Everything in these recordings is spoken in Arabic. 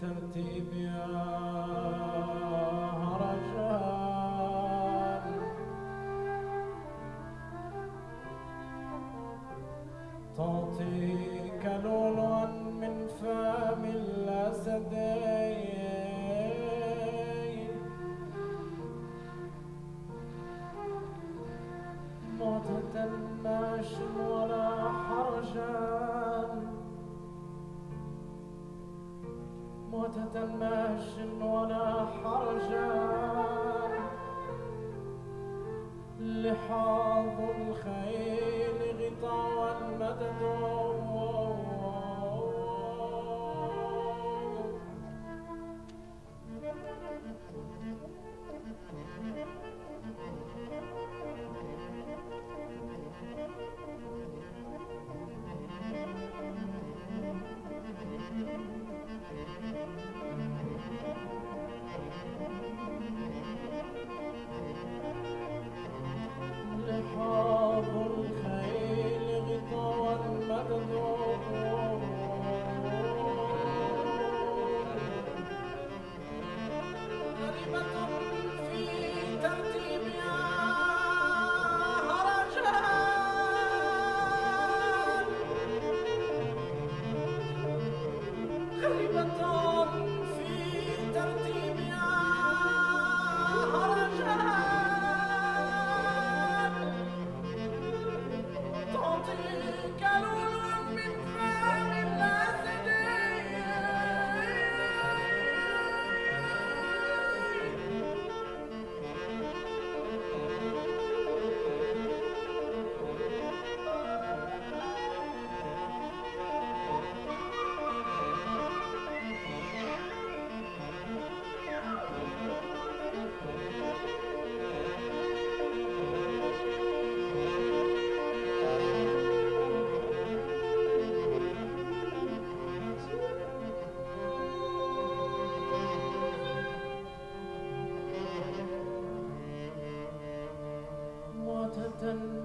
ترتيبها رجال. تعطيك لؤلؤا من فم الأسدين معتة ماش ولا حرجان معتة ماش ولا حرجان لحاظ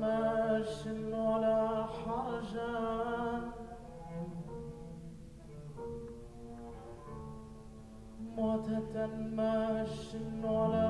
ماش ولا حرجان موتة ماش ولا